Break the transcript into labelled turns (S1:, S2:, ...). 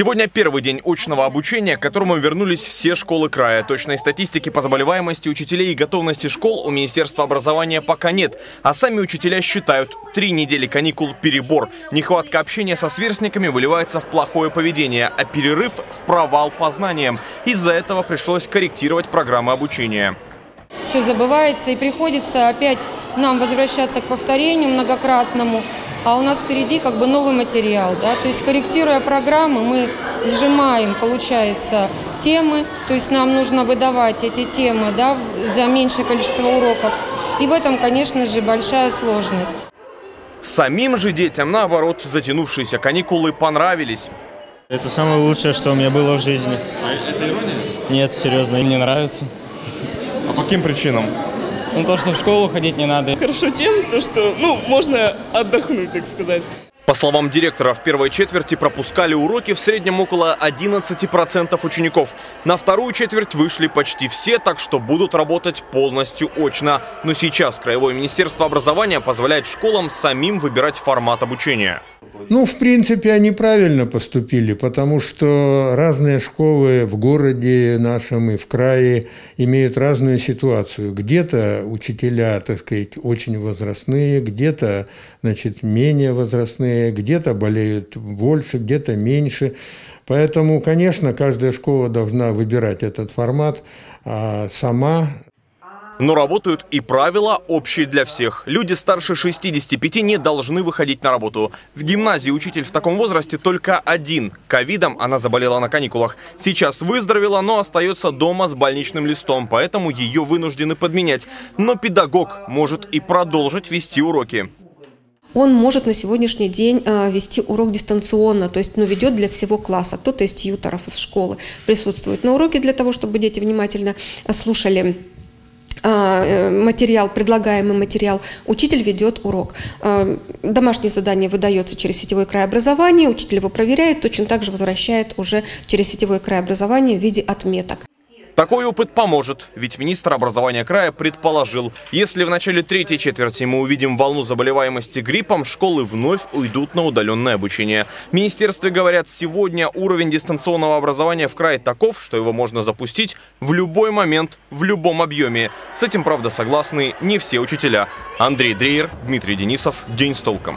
S1: Сегодня первый день очного обучения, к которому вернулись все школы края. Точной статистики по заболеваемости учителей и готовности школ у Министерства образования пока нет. А сами учителя считают, три недели каникул – перебор. Нехватка общения со сверстниками выливается в плохое поведение, а перерыв – в провал по знаниям. Из-за этого пришлось корректировать программы обучения.
S2: Все забывается и приходится опять нам возвращаться к повторению многократному а у нас впереди как бы новый материал. Да? То есть корректируя программы, мы сжимаем, получается, темы, то есть нам нужно выдавать эти темы да, за меньшее количество уроков. И в этом, конечно же, большая сложность.
S1: Самим же детям, наоборот, затянувшиеся каникулы понравились.
S3: Это самое лучшее, что у меня было в жизни.
S1: А это ирония?
S3: Нет, серьезно, мне нравится.
S1: А по каким причинам?
S3: Ну, то, что в школу ходить не надо.
S4: Хорошо тем, то, что, ну, можно отдохнуть, так сказать.
S1: По словам директора, в первой четверти пропускали уроки в среднем около 11% учеников. На вторую четверть вышли почти все, так что будут работать полностью очно. Но сейчас Краевое министерство образования позволяет школам самим выбирать формат обучения.
S5: Ну, в принципе, они правильно поступили, потому что разные школы в городе нашем и в крае имеют разную ситуацию. Где-то учителя, так сказать, очень возрастные, где-то, значит, менее возрастные, где-то болеют больше, где-то меньше. Поэтому, конечно, каждая школа должна выбирать этот формат а сама
S1: но работают и правила общие для всех. Люди старше 65 не должны выходить на работу. В гимназии учитель в таком возрасте только один. Ковидом она заболела на каникулах. Сейчас выздоровела, но остается дома с больничным листом, поэтому ее вынуждены подменять. Но педагог может и продолжить вести уроки
S6: он может на сегодняшний день э, вести урок дистанционно, то есть ну, ведет для всего класса. Кто-то из тьюторов из школы присутствует на уроке для того, чтобы дети внимательно слушали э, материал, предлагаемый материал, учитель ведет урок. А, домашнее задание выдается через сетевой край образования, учитель его проверяет, точно так же возвращает уже через сетевой край образования в виде отметок.
S1: Такой опыт поможет, ведь министр образования края предположил, если в начале третьей четверти мы увидим волну заболеваемости гриппом, школы вновь уйдут на удаленное обучение. В министерстве говорят, сегодня уровень дистанционного образования в крае таков, что его можно запустить в любой момент, в любом объеме. С этим, правда, согласны не все учителя. Андрей Дрейер, Дмитрий Денисов. День с толком.